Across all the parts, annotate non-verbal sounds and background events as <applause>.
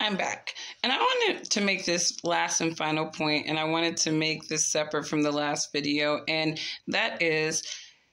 I'm back. And I wanted to make this last and final point, and I wanted to make this separate from the last video, and that is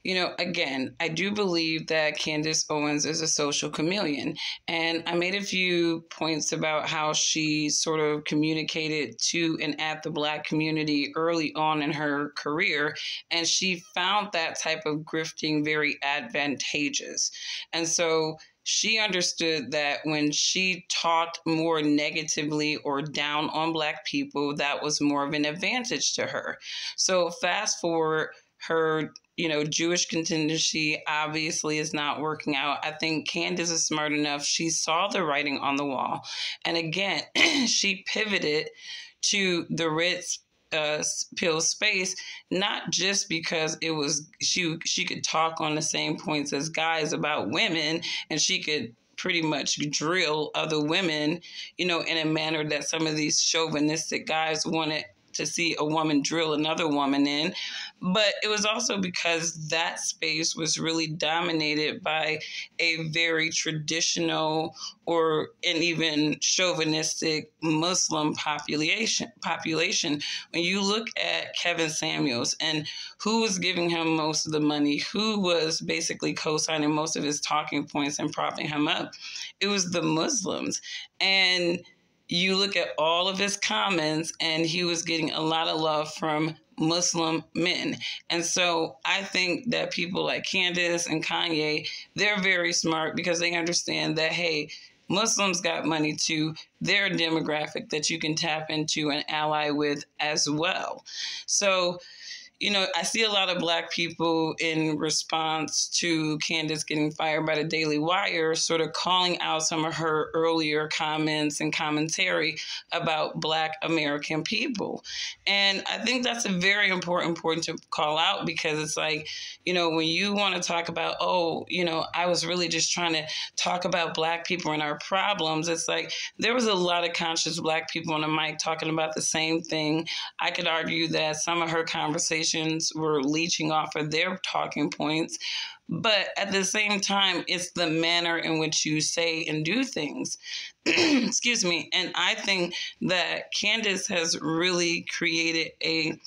you know, again, I do believe that Candace Owens is a social chameleon. And I made a few points about how she sort of communicated to and at the Black community early on in her career. And she found that type of grifting very advantageous. And so, she understood that when she talked more negatively or down on Black people, that was more of an advantage to her. So, fast forward her you know, Jewish contingency obviously is not working out. I think Candace is smart enough. She saw the writing on the wall. And again, <clears throat> she pivoted to the red uh, pill space, not just because it was she she could talk on the same points as guys about women, and she could pretty much drill other women, you know, in a manner that some of these chauvinistic guys wanted see a woman drill another woman in. But it was also because that space was really dominated by a very traditional or an even chauvinistic Muslim population population. When you look at Kevin Samuels and who was giving him most of the money, who was basically co-signing most of his talking points and propping him up, it was the Muslims. And you look at all of his comments, and he was getting a lot of love from Muslim men. And so I think that people like Candace and Kanye, they're very smart because they understand that, hey, Muslims got money too. They're a demographic that you can tap into and ally with as well. So you know, I see a lot of black people in response to Candace getting fired by the Daily Wire, sort of calling out some of her earlier comments and commentary about black American people. And I think that's a very important point to call out because it's like, you know, when you want to talk about, oh, you know, I was really just trying to talk about black people and our problems, it's like there was a lot of conscious black people on the mic talking about the same thing. I could argue that some of her conversations conversations were leeching off of their talking points. But at the same time, it's the manner in which you say and do things. <clears throat> Excuse me. And I think that Candace has really created a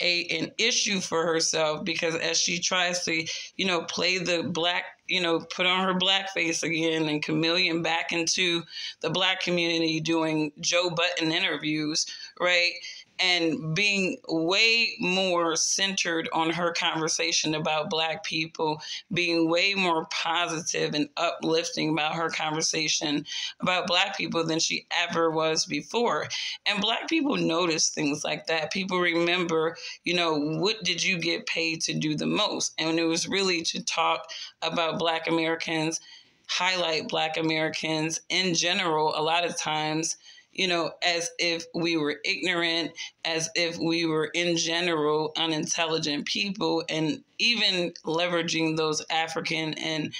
a an issue for herself because as she tries to, you know, play the black, you know, put on her black face again and chameleon back into the black community doing Joe Budden interviews, right? And being way more centered on her conversation about black people, being way more positive and uplifting about her conversation about black people than she ever was before. And black people notice things like that. People remember, you know, what did you get paid to do the most? And it was really to talk about black Americans, highlight black Americans in general, a lot of times you know, as if we were ignorant, as if we were in general unintelligent people, and even leveraging those African and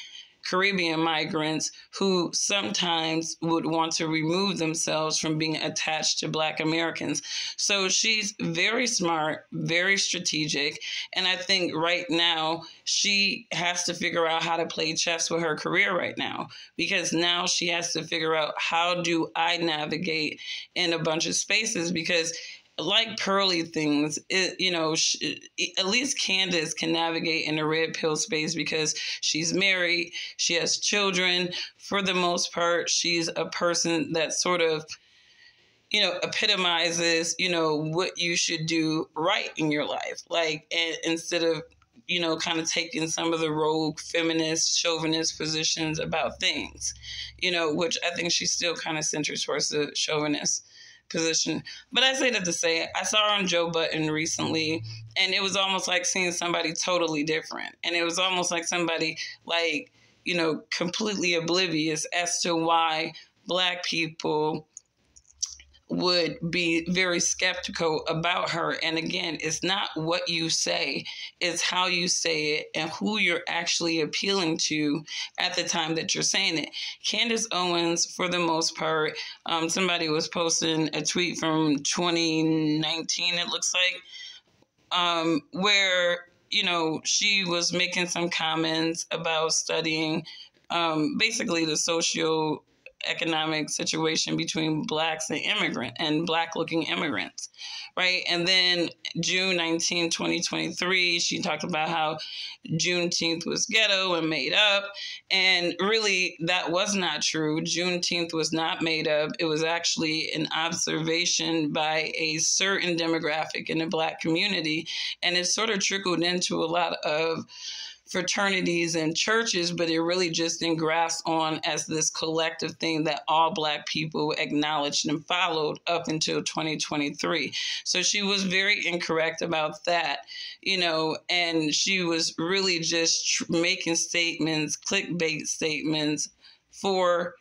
Caribbean migrants who sometimes would want to remove themselves from being attached to Black Americans. So she's very smart, very strategic. And I think right now she has to figure out how to play chess with her career right now because now she has to figure out how do I navigate in a bunch of spaces because like pearly things, it, you know, she, at least Candace can navigate in the red pill space because she's married, she has children. For the most part, she's a person that sort of, you know, epitomizes, you know, what you should do right in your life. Like, and, instead of, you know, kind of taking some of the rogue feminist, chauvinist positions about things, you know, which I think she still kind of centers towards the chauvinist position. But I say that to say, I saw her on Joe Budden recently, and it was almost like seeing somebody totally different. And it was almost like somebody, like, you know, completely oblivious as to why Black people would be very skeptical about her. And again, it's not what you say, it's how you say it and who you're actually appealing to at the time that you're saying it. Candace Owens, for the most part, um, somebody was posting a tweet from 2019, it looks like, um, where, you know, she was making some comments about studying um, basically the social economic situation between blacks and immigrant and black looking immigrants right? And then june 19 2023 she talked about how juneteenth was ghetto and made up and really that was not true. Juneteenth was not made up. It was actually an observation by a certain demographic in the black community and it sort of trickled into a lot of fraternities and churches, but it really just then on as this collective thing that all Black people acknowledged and followed up until 2023. So she was very incorrect about that, you know, and she was really just tr- making statements, clickbait statements for,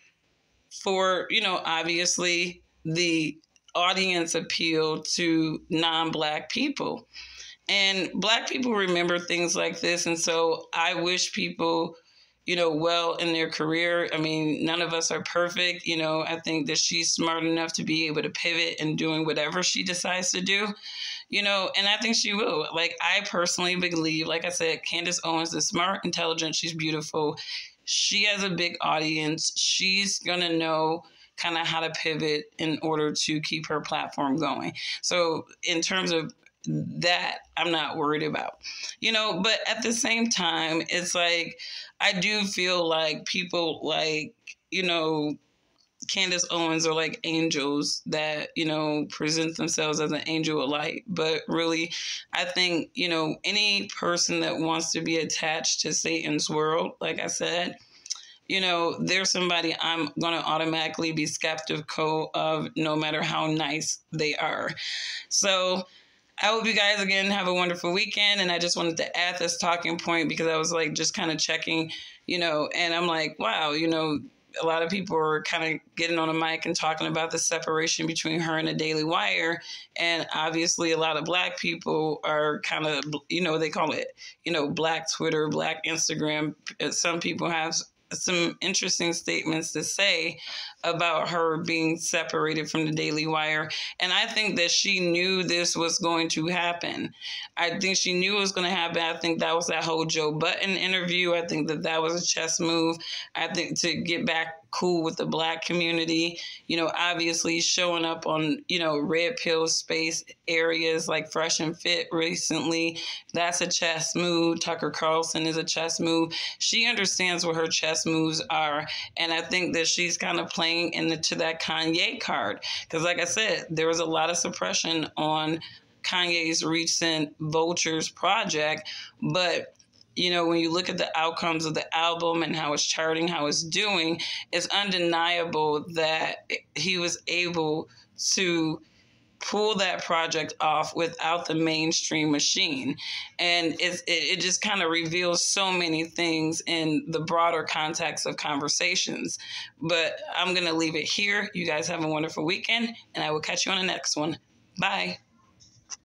for you know, obviously the audience appeal to non-black people and black people remember things like this. And so I wish people, you know, well in their career. I mean, none of us are perfect. You know, I think that she's smart enough to be able to pivot and doing whatever she decides to do. You know, and I think she will. Like, I personally believe, like I said, Candace Owens is smart, intelligent, she's beautiful. She has a big audience. She's going to know kind of how to pivot in order to keep her platform going. So, in terms of that I'm not worried about. You know, but at the same time, it's like I do feel like people like, you know, Candace Owens are like angels that, you know, present themselves as an angel of light. But really, I think, you know, any person that wants to be attached to Satan's world, like I said, you know, there's somebody I'm going to automatically be skeptical of no matter how nice they are. So, I hope you guys again have a wonderful weekend. And I just wanted to add this talking point because I was like just kind of checking, you know, and I'm like, wow, you know, a lot of people are kind of getting on a mic and talking about the separation between her and the Daily Wire. And obviously, a lot of black people are kind of, you know, they call it, you know, black Twitter, black Instagram. Some people have some interesting statements to say about her being separated from the Daily Wire. And I think that she knew this was going to happen. I think she knew it was going to happen. I think that was that whole Joe Budden interview. I think that that was a chess move. I think to get back cool with the black community. You know, obviously showing up on, you know, red pill space areas like Fresh and Fit recently. That's a chess move. Tucker Carlson is a chess move. She understands what her chess moves are. And I think that she's kind of playing into that Kanye card. Because, like I said, there was a lot of suppression on Kanye's recent Vultures project, but you know, when you look at the outcomes of the album and how it's charting, how it's doing, it's undeniable that he was able to pull that project off without the mainstream machine. And it, it just kind of reveals so many things in the broader context of conversations. But I'm going to leave it here. You guys have a wonderful weekend, and I will catch you on the next one. Bye.